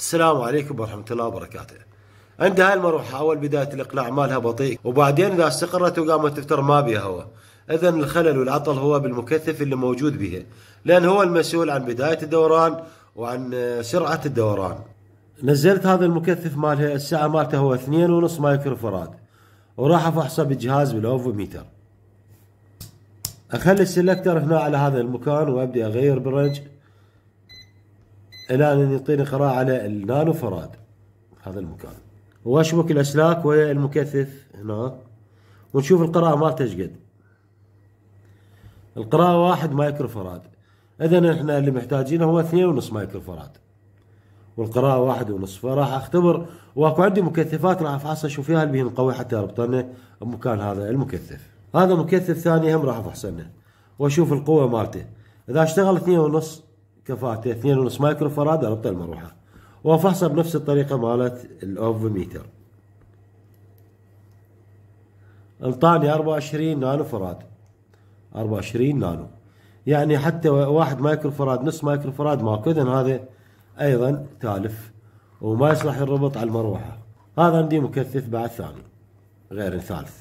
السلام عليكم ورحمة الله وبركاته. عند هاي المروحة أول بداية الإقلاع مالها بطيء وبعدين إذا استقرت وقامت تفتر ما بها هواء إذا الخلل والعطل هو بالمكثف اللي موجود به لأن هو المسؤول عن بداية الدوران وعن سرعة الدوران. نزلت هذا المكثف مالها الساعة مالته هو اثنين ونص micro farad وراح أفحصه بالجهاز بالاوفوميتر أخلي ال selector هنا على هذا المكان وابدي أغير بال range. إلى إن يعطيني قراءة على ال nano farad. هذا المكان. واشبك الأسلاك وهي المكثف هنا. ونشوف القراءة مالته إيش قد. القراءة واحد micro farad. إذا إحنا اللي محتاجينه هو اثنين ونص micro farad. والقراءة واحد ونص. فراح أختبر. وأكو عندي مكثفات راح أفحصها. أشوف فيها اللي مقوي حتى اربطنه بمكان هذا المكثف. هذا مكثف ثاني هم راح افحصنه وأشوف القوة مالته. إذا اشتغل اثنين ونص كفاءته اثنين ونص micro farad اربط المروحة وافحصها بنفس الطريقة مالت الاوفوميتر انطاني 24 nano farad. 24 نانو. يعني حتى واحد micro farad نص micro farad ماكو اذا هذا أيضا تالف. وما يصلح الربط على المروحة. هذا عندي مكثف بعد ثاني غير ثالث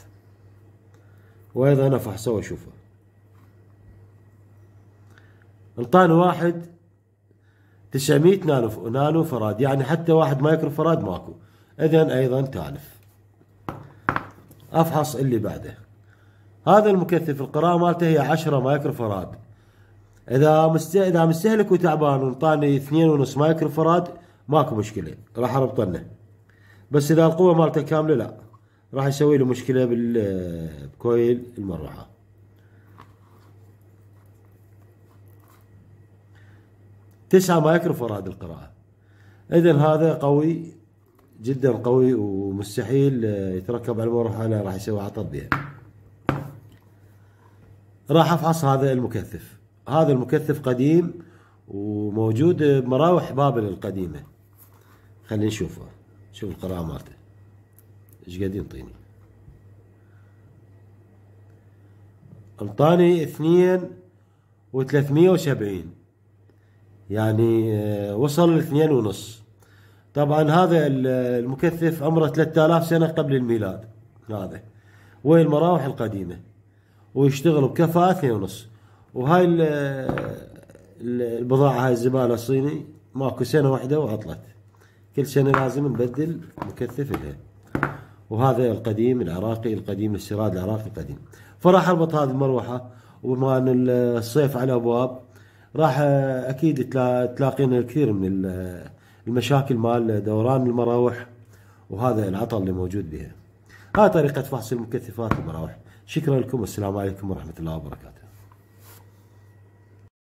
وأيضا أفحصه وأشوفه. انطاني واحد 900 nano nano farad. يعني حتى واحد micro farad ماكو. اذا أيضا تالف. أفحص اللي بعده. هذا المكثف القراءة مالته هي 10 micro farad. إذا مست... إذا مستهلك وتعبان وانطاني 2.5 micro farad ماكو مشكلة. راح اربطنه بس إذا القوة مالته كاملة لا. راح يسوي له مشكلة بال coil المروحة. تسعة micro farad القراءة. إذا هذا قوي جدا قوي ومستحيل آه، يتركب على المروحة راح يسوي عطب بها. راح أفحص هذا المكثف. هذا المكثف قديم وموجود بمراوح بابل القديمة. خلينا نشوفه شوف القراءة مالته. إيش قد ينطيني؟ انطاني اثنين وثلاثمية وسبعين. يعني آه، وصل لاثنين ونص. طبعا هذا المكثف عمره 3000 سنة قبل الميلاد هذا. وين المراوح القديمة. ويشتغل بكفاءة اثنين ونص. وهاي البضاعة هاي الزبالة الصيني ماكو سنة واحدة وعطلت. كل سنة لازم نبدل مكثف لها. وهذا القديم العراقي القديم الاستيراد العراقي القديم. فراح اربط هذه المروحة وبما أن الصيف على أبواب. راح أكيد تلاقينا الكثير من المشاكل مال دوران المراوح وهذا العطل اللي موجود بها. هاي طريقة فحص المكثفات والمراوح شكرا لكم. والسلام عليكم ورحمة الله وبركاته.